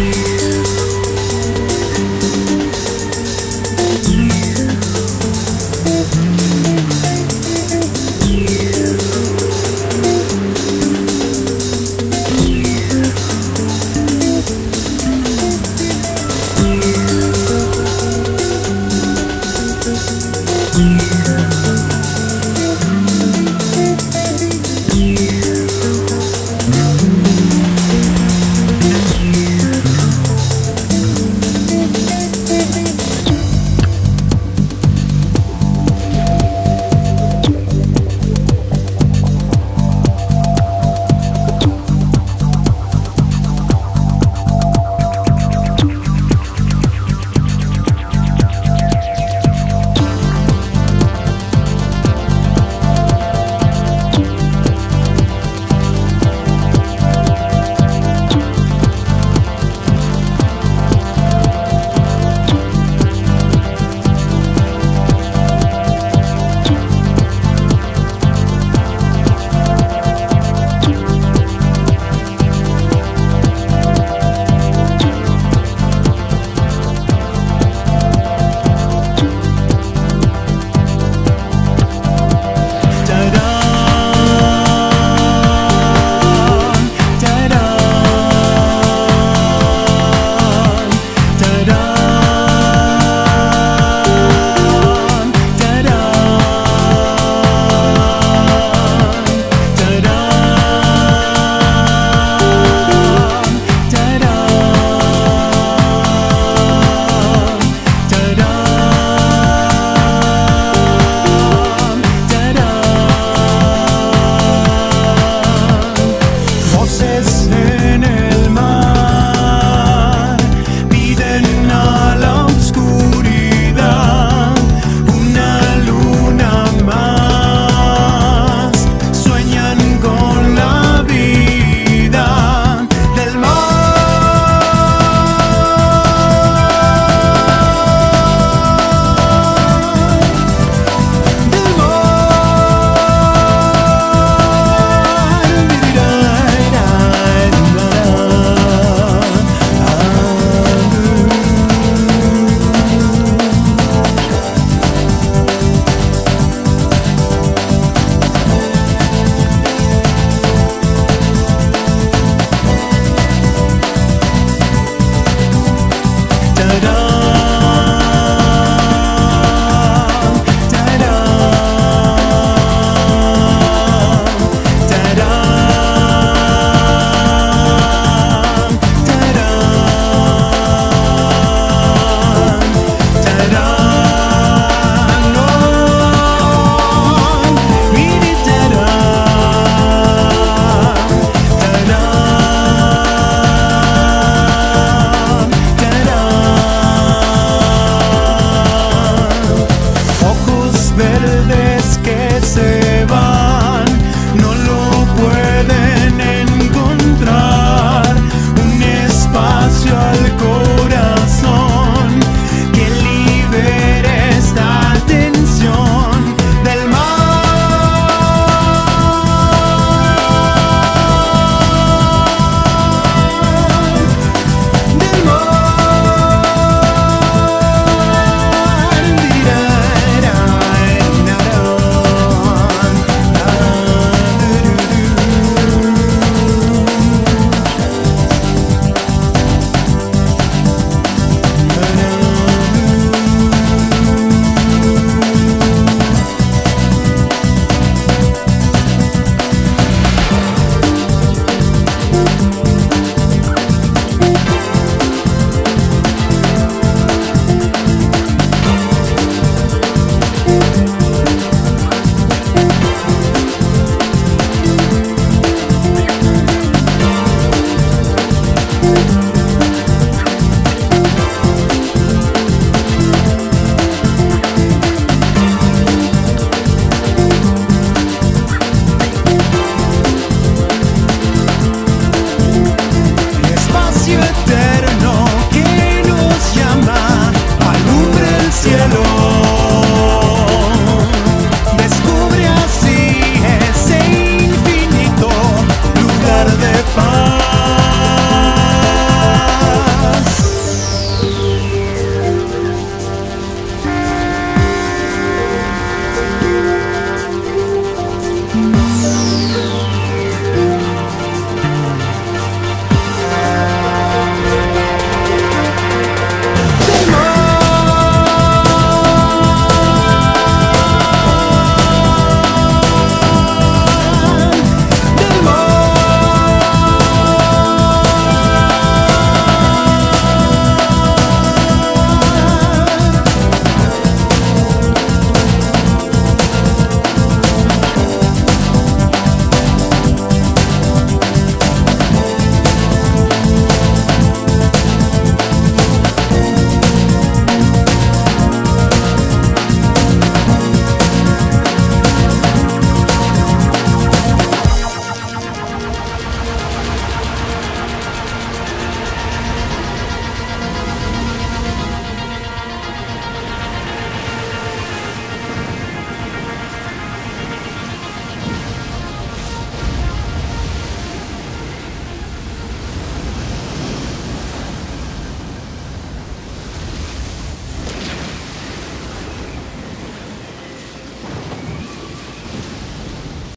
you. da da